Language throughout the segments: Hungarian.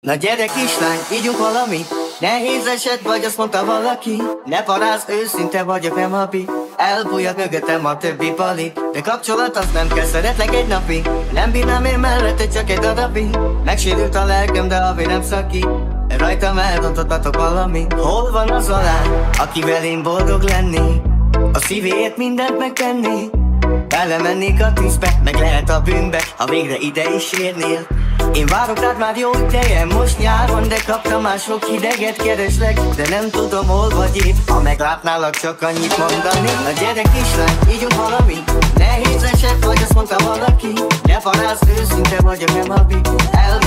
Na gyere kislány, ígyunk valami. Nehéz eset vagy, azt mondta valaki. Ne paráz, őszinte vagyok, nem hapi. Elbújhat mögöttem a többi pali. De kapcsolat az nem kell, szeretlek egy napig Nem bírnám én mellette csak egy darabig Megsérült a lelkem, de a nem szaki. Rajtam eldontottatok valami. Hol van az alá, akivel én boldog lenni? A szívéért mindent megtenni. Belemennék a tűzbe, meg lehet a bűnbe Ha végre ide is érnél én várok rád már jó ideje, most nyáron De kaptam már sok hideget, kereslek De nem tudom hol vagy itt Ha meglátnálak csak annyit mondani. Na gyere kislány, ígyunk valami. Nehéz eset vagy, azt mondta valaki. Ne farász, őszinte vagyok, nem habi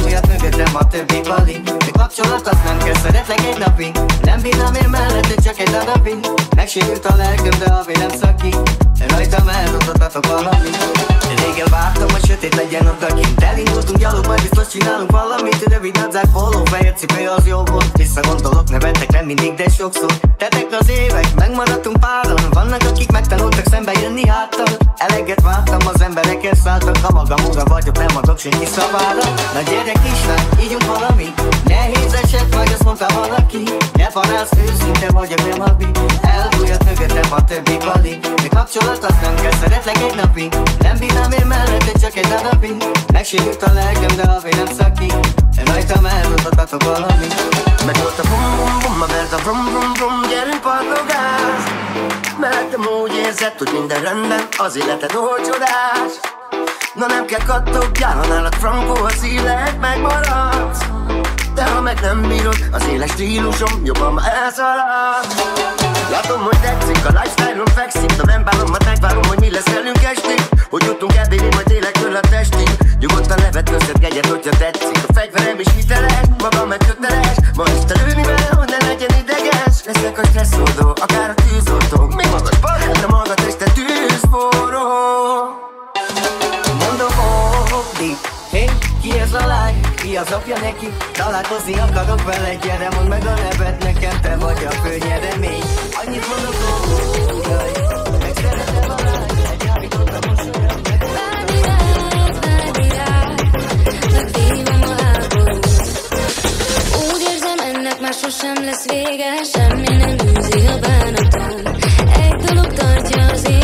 Elbújhat mögöttem a többi bali. De kapcsolat azt nem kell, szeretlek egy napig. Nem bírnám én mellette, csak egy darabig. Megsérült a lelköm, de a nem szaki. Rajtam eldobtatok valamit Régen vártam, hogy sötét legyen odakint Elindultunk gyalog, majd biztos csinálunk valamit. Rövid nadzák, póló, fehér cipő, az jó volt. Visszagondolok, nevettek nem mindig, de sokszor. Tetek az évek, megmaradtunk páran. Vannak, akik megtanultak szembe jönni háttal Eleget vártam, az emberek szálltak Ha magam ura vagyok, nem adok senki szavára. Na gyere kislány, ígyunk valami Nehéz eset vagy, azt mondta valaki. Ne farász, őszinte vagyok, nem habi Elbújott mögöttem a többi pali De kapcsolat, azt nem kell, szeretlek egy napig Nem bírnám én mellette, csak egy darabig. Megsérült a lelkem, de a vélem szakik Rajtam elmutattatok valami Megvolt a bum bum bum, a verd a brum brum brum Gyerünk padlogás Mellettem úgy érzed, hogy minden rendben Az életed olcsodás Na nem kell kattogjál, ha nálad frankó az élet megmaradsz De ha meg nem bírod, az éles stílusom jobban elszalad Látom, hogy tetszik, a lifestyle-on fekszik De nem bánom, mert megvárom, hogy mi lesz velünk estig Hogy jutunk ebédni, majd élek tőle a testig Nyugodtan nevetőzhet egyet, hogyha tetszik A fegyverem is hiteles, magam meg köteles Ma este lőni vele, hogy ne legyen ideges Leszek a stresszoldó, akár a tűzoltó Mi magas barát, de maga teste tűzforró Mondom, oh, oh, Hey, ki ez a lány? Ki az apja neki? Találkozni akarok vele, gyere, mondd meg a nevet nekem Te vagy a fő nyeremény Annyit mondok, oh, Megszeretem sosem lesz vége Semmi nem űzi a bánatom. Egy dolog tartja az életet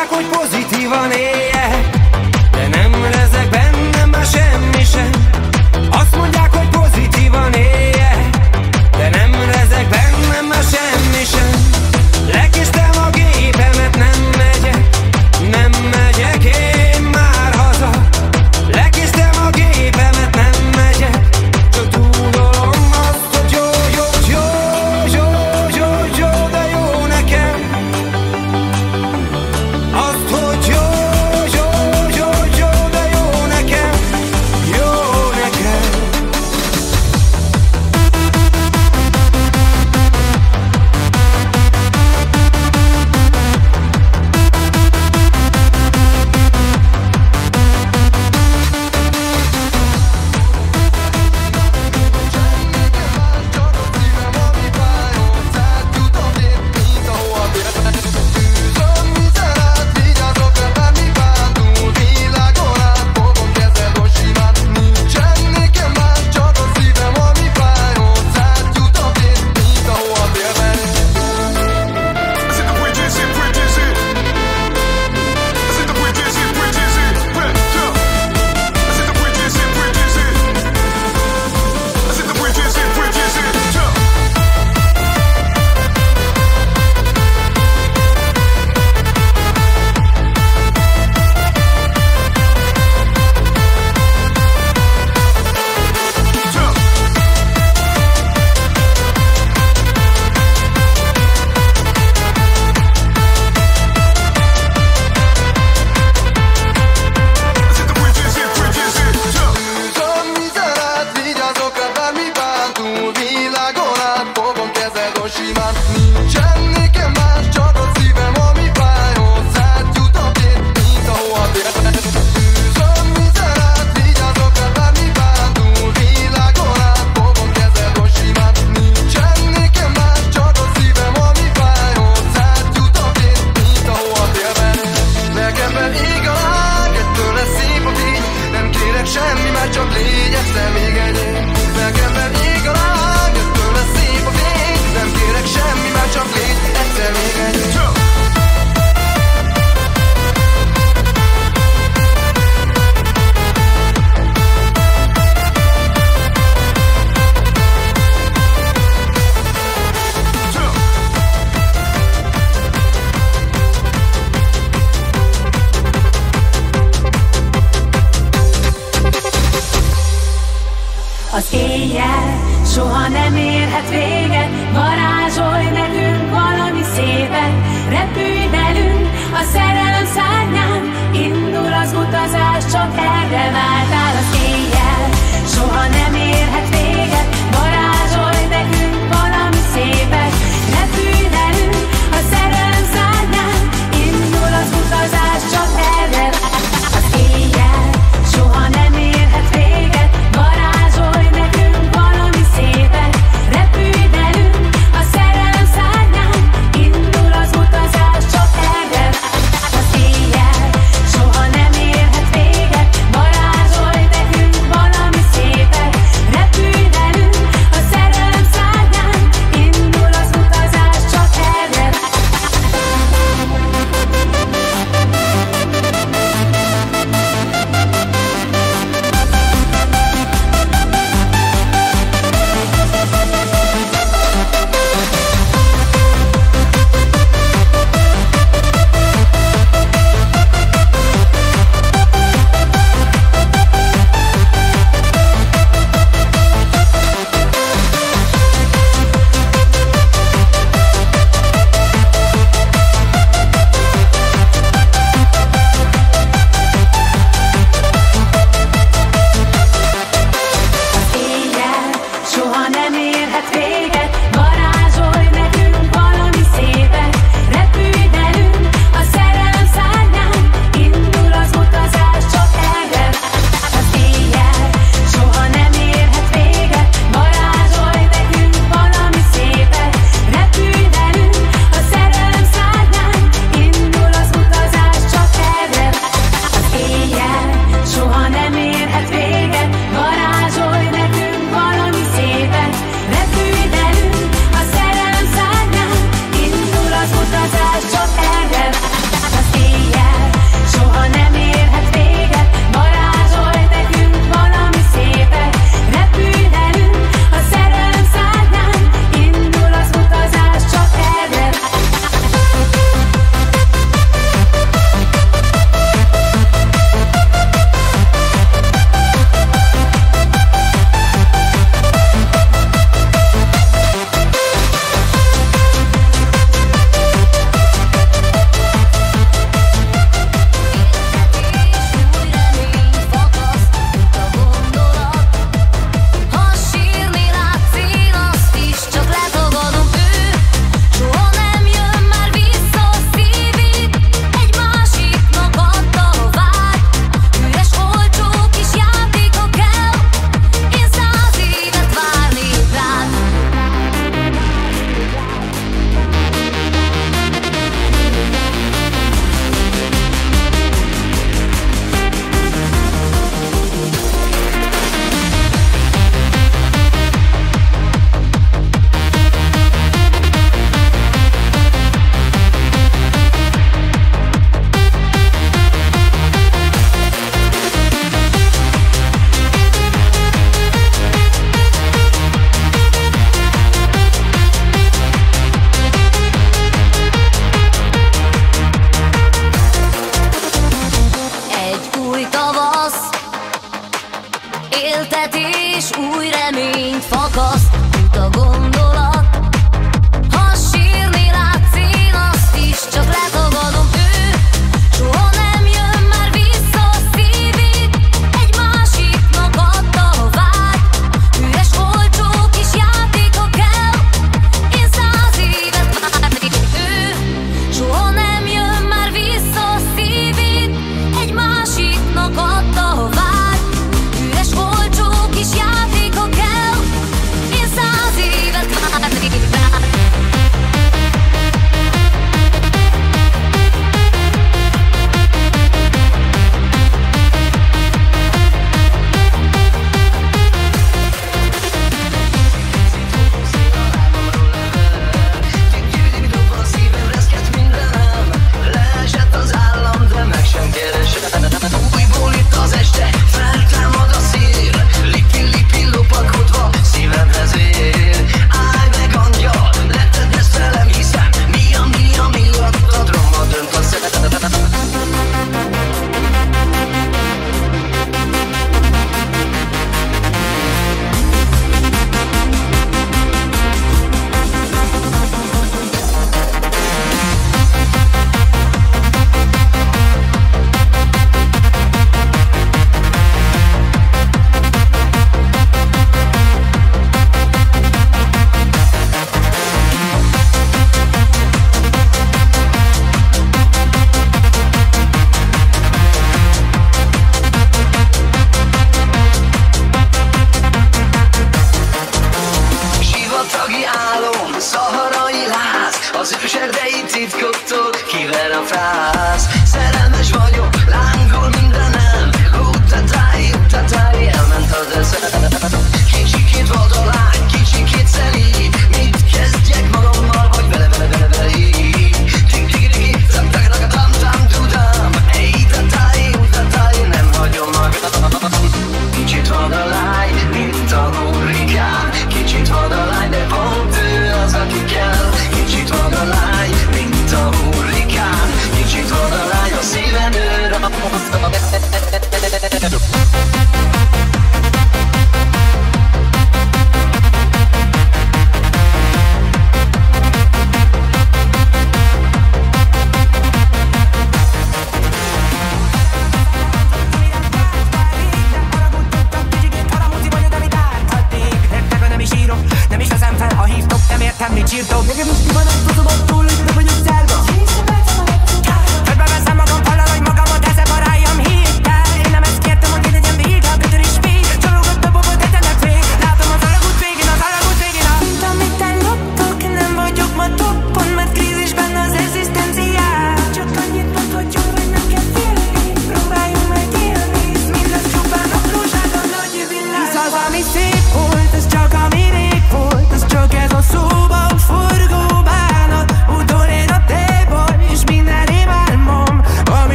mondják, hogy pozitívan éljek.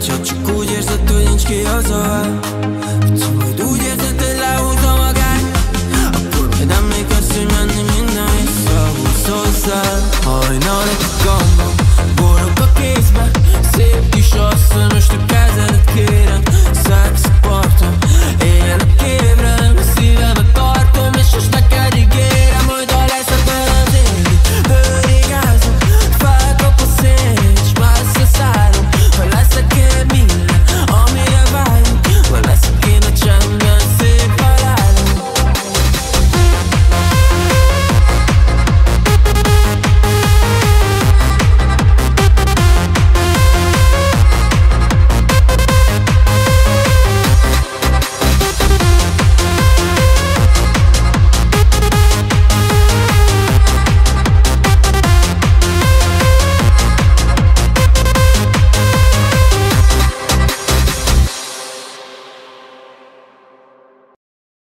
Chociaż kudziesz za tuniczki osoba